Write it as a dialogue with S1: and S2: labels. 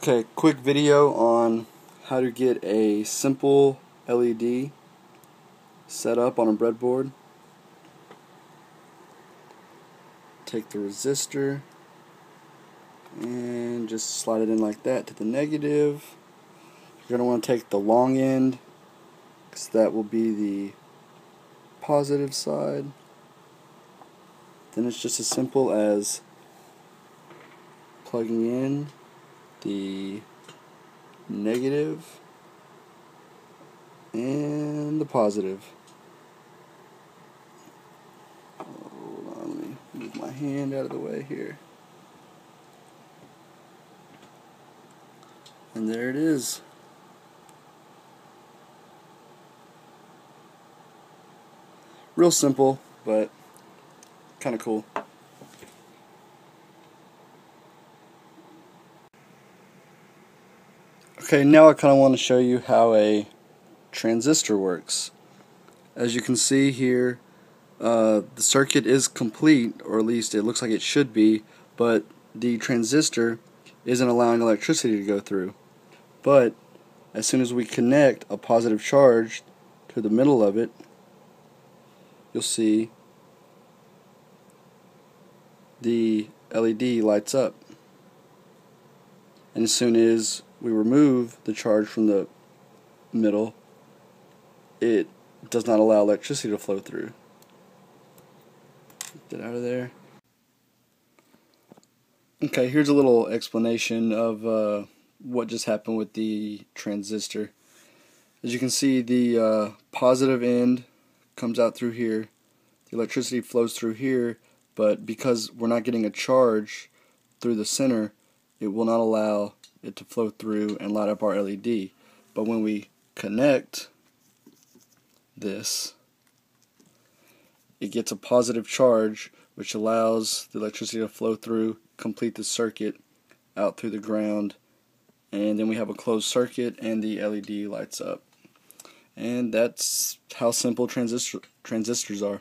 S1: Okay, quick video on how to get a simple LED set up on a breadboard. Take the resistor and just slide it in like that to the negative. You're going to want to take the long end because that will be the positive side. Then it's just as simple as plugging in the negative and the positive. Hold on, let me move my hand out of the way here. And there it is. Real simple, but kind of cool. Okay, now I kind of want to show you how a transistor works. As you can see here, uh, the circuit is complete, or at least it looks like it should be, but the transistor isn't allowing electricity to go through. But as soon as we connect a positive charge to the middle of it, you'll see the LED lights up. And as soon as we remove the charge from the middle, it does not allow electricity to flow through. Get out of there. Okay, here's a little explanation of uh, what just happened with the transistor. As you can see, the uh, positive end comes out through here. The electricity flows through here, but because we're not getting a charge through the center, it will not allow it to flow through and light up our LED. But when we connect this, it gets a positive charge which allows the electricity to flow through, complete the circuit out through the ground, and then we have a closed circuit and the LED lights up. And that's how simple transistor transistors are.